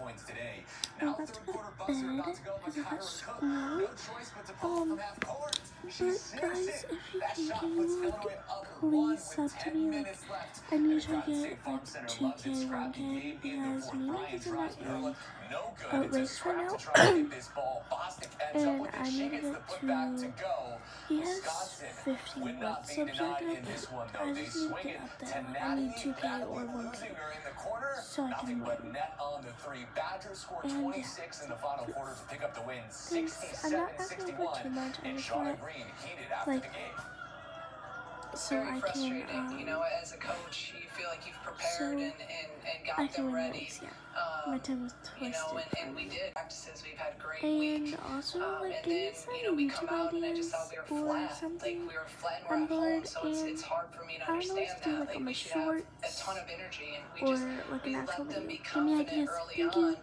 points today. Now about third quarter buzzer about to go. Kyra Cook, no choice but to pull Um, from half court. But She snares guys, it. if you That shot puts Illinois up one with sub to 10 me. Like, minutes left. I usually get State Farm like Center 2K, loves its scrappy 1K game in the because fourth. me Brian is in drives my Maryland. end. No good. It's a race scrap right to now. try to get this ball. Bostic ends up And with I it. She needed gets the it putback to to- go. He has Wisconsin 15 would not wins, be something denied like in that. this one, I just need to get up to there. I need 2K or 1K. Leuzinger in the corner. So I Nothing can but win. net on the three. Badgers score And- 26 in the final quarter to pick up the win, Thanks. I'm not asking for 67-61. too much. I And just want, to, heated like, the so I can, frustrating. um, you know, as a coach, you feel like you've prepared so and, and, and got them ready. race, yeah. Um, My time was you know, twisted. and, and we did practices. We've had great And week. also, Um, like, and then, you know, we come out and I just thought we were flat. Like, we were flat and we're at home, so it's, it's hard for me to understand what to do, like, Like, we should have a ton of energy and we just like we let them be confident ideas. early Thank on. you.